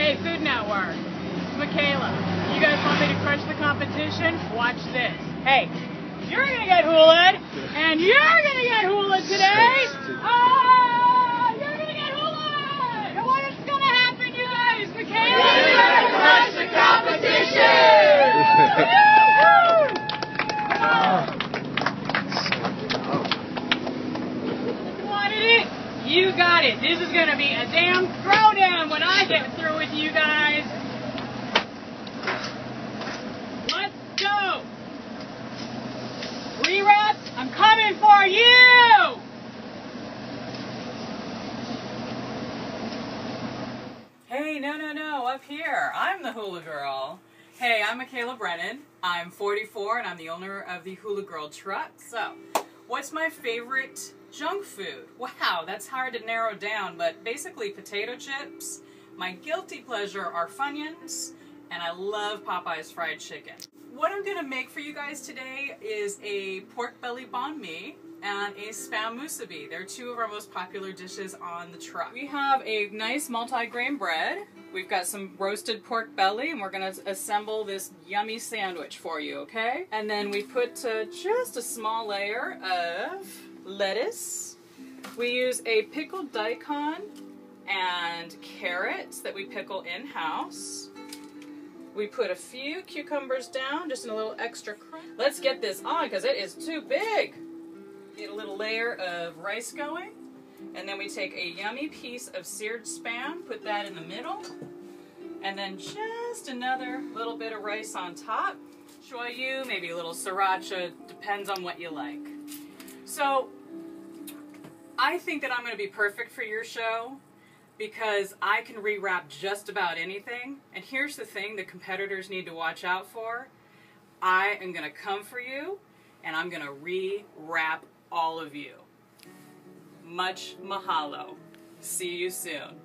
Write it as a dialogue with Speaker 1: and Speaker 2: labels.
Speaker 1: work. Michaela, you guys want me to crush the competition? Watch this. Hey, you're gonna get hulaed, and you're gonna get hulaed today. Oh, you're gonna get hulaed. And What's gonna happen, you guys? Michaela, you're gonna crush the competition. wanted it. You got it. This is gonna be a damn throwdown when I get through with you guys. Let's go. I'm coming for you.
Speaker 2: Hey, no, no, no, up here. I'm the hula girl. Hey, I'm Michaela Brennan. I'm 44 and I'm the owner of the Hula Girl Truck. So, what's my favorite junk food? Wow, that's hard to narrow down, but basically potato chips. My guilty pleasure are Funyuns, and I love Popeye's fried chicken. What I'm gonna make for you guys today is a pork belly banh mi and a spam musubi. They're two of our most popular dishes on the truck. We have a nice multi-grain bread. We've got some roasted pork belly, and we're gonna assemble this yummy sandwich for you, okay? And then we put uh, just a small layer of lettuce. We use a pickled daikon and carrots that we pickle in-house. We put a few cucumbers down, just in a little extra crunch. Let's get this on because it is too big. Get a little layer of rice going. And then we take a yummy piece of seared spam, put that in the middle. And then just another little bit of rice on top. Shoyu, maybe a little sriracha, depends on what you like. So, I think that I'm going to be perfect for your show because I can rewrap just about anything. And here's the thing the competitors need to watch out for. I am going to come for you and I'm going to rewrap all of you. Much mahalo. See you soon.